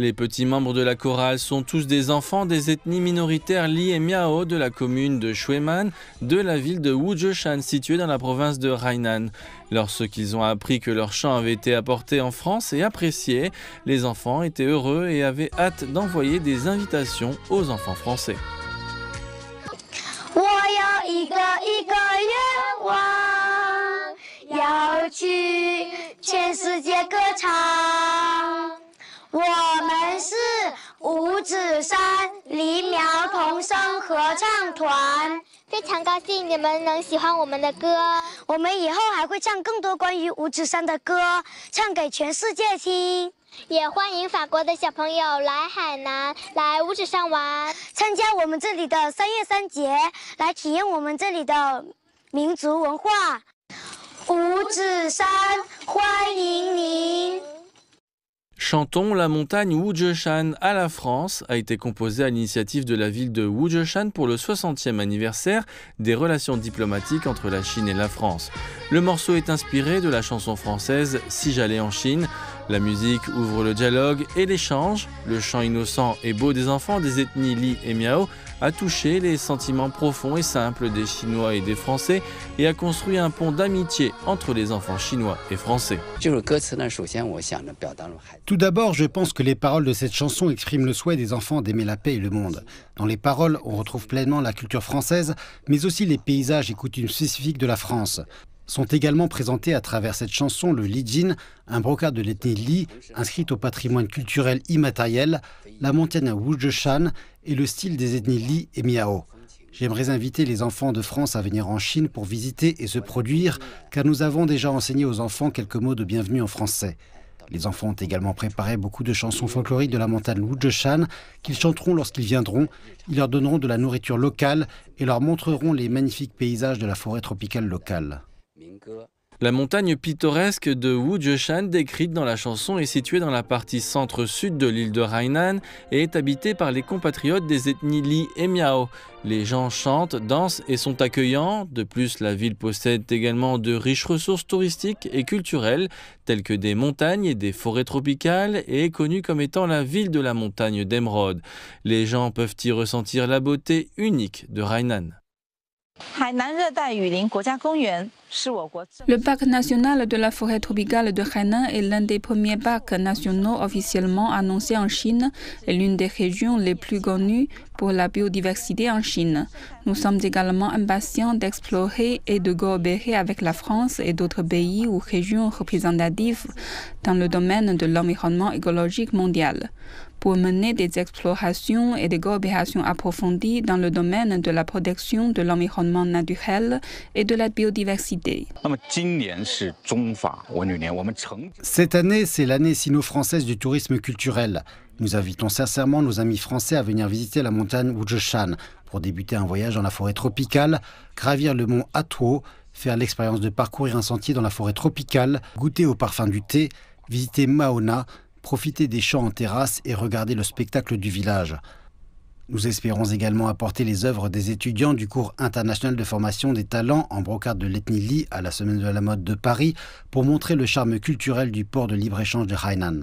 Les petits membres de la chorale sont tous des enfants des ethnies minoritaires Li et Miao de la commune de Shueman, de la ville de Wuzheshan située dans la province de Hainan. Lorsqu'ils ont appris que leur chant avait été apporté en France et apprécié, les enfants étaient heureux et avaient hâte d'envoyer des invitations aux enfants français. 五指山黎苗童声合唱团。非常高兴你们能喜欢我们的歌。我们以后还会唱更多关于五指山的歌唱给全世界听。也欢迎法国的小朋友来海南来五指山玩。参加我们这里的三月三节来体验我们这里的民族文化。五指山欢迎 Chantons la montagne Wuzheshan à la France a été composé à l'initiative de la ville de Wuzheshan pour le 60e anniversaire des relations diplomatiques entre la Chine et la France. Le morceau est inspiré de la chanson française Si j'allais en Chine. La musique ouvre le dialogue et l'échange. Le chant innocent et beau des enfants des ethnies Li et Miao a touché les sentiments profonds et simples des Chinois et des Français et a construit un pont d'amitié entre les enfants chinois et français. Tout d'abord, je pense que les paroles de cette chanson expriment le souhait des enfants d'aimer la paix et le monde. Dans les paroles, on retrouve pleinement la culture française, mais aussi les paysages et coutumes spécifiques de la France sont également présentés à travers cette chanson le Jin, un brocard de l'ethnie Li, inscrite au patrimoine culturel immatériel, la montagne Wuzheshan et le style des ethnies Li et Miao. J'aimerais inviter les enfants de France à venir en Chine pour visiter et se produire, car nous avons déjà enseigné aux enfants quelques mots de bienvenue en français. Les enfants ont également préparé beaucoup de chansons folkloriques de la montagne Wuzheshan qu'ils chanteront lorsqu'ils viendront. Ils leur donneront de la nourriture locale et leur montreront les magnifiques paysages de la forêt tropicale locale. La montagne pittoresque de Wuzheshan décrite dans la chanson est située dans la partie centre-sud de l'île de Hainan et est habitée par les compatriotes des ethnies Li et Miao. Les gens chantent, dansent et sont accueillants. De plus, la ville possède également de riches ressources touristiques et culturelles telles que des montagnes et des forêts tropicales et est connue comme étant la ville de la montagne d'émeraude. Les gens peuvent y ressentir la beauté unique de Hainan. Le parc national de la forêt tropicale de Hainan est l'un des premiers parcs nationaux officiellement annoncés en Chine et l'une des régions les plus connues pour la biodiversité en Chine. Nous sommes également impatients d'explorer et de coopérer avec la France et d'autres pays ou régions représentatives dans le domaine de l'environnement écologique mondial pour mener des explorations et des coopérations approfondies dans le domaine de la protection de l'environnement naturel et de la biodiversité. Cette année, c'est l'année sino-française du tourisme culturel. Nous invitons sincèrement nos amis français à venir visiter la montagne Wuzheshan pour débuter un voyage dans la forêt tropicale, gravir le mont Atuo, faire l'expérience de parcourir un sentier dans la forêt tropicale, goûter au parfum du thé, visiter Maona, profiter des champs en terrasse et regarder le spectacle du village. Nous espérons également apporter les œuvres des étudiants du cours international de formation des talents en brocade de l'ethnie Li à la Semaine de la mode de Paris pour montrer le charme culturel du port de libre-échange de Hainan.